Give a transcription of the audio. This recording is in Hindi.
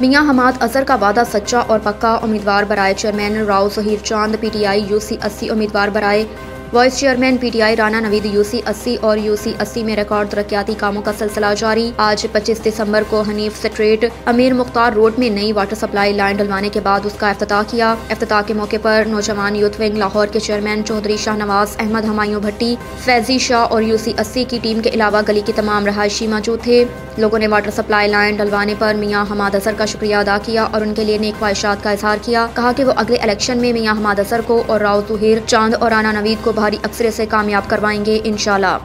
मियाँ हमाद अजहर का वादा सच्चा और पक्का उम्मीदवार बराए चेयरमैन राव जहीर चाँद, पीटीआई यूसी अस्सी उम्मीदवार बराए vice chairman PTI Rana Naveed, UC अस्सी और यूसी अस्सी में रिकॉर्ड तरक्याती कामों का सिलसिला जारी। आज 25 दिसंबर को हनीफ स्ट्रेट, अमीर मुख्तार रोड में नई वाटर सप्लाई लाइन डलवाने के बाद उसका अफ्ताह किया। अफ्ताह के मौके पर नौजवान यूथ विंग लाहौर के चेयरमैन चौधरी शाहनवाज अहमद हमायूं भट्टी, फैजी शाह और यूसी अस्सी की टीम के अलावा गली के तमाम रहायशी मौजूद थे। लोगों ने वाटर सप्लाई लाइन डलवाने पर मियाँ हमाद असर का शुक्रिया अदा किया और उनके लिए नेक ख्वाहिशात का इजहार किया। कहा कि वो अगले इलेक्शन में मियाँ हमाद असर को और राव जुहेर चाँद और राना नवीद को भारी अक्सर से कामयाब करवाएँगे इनशाला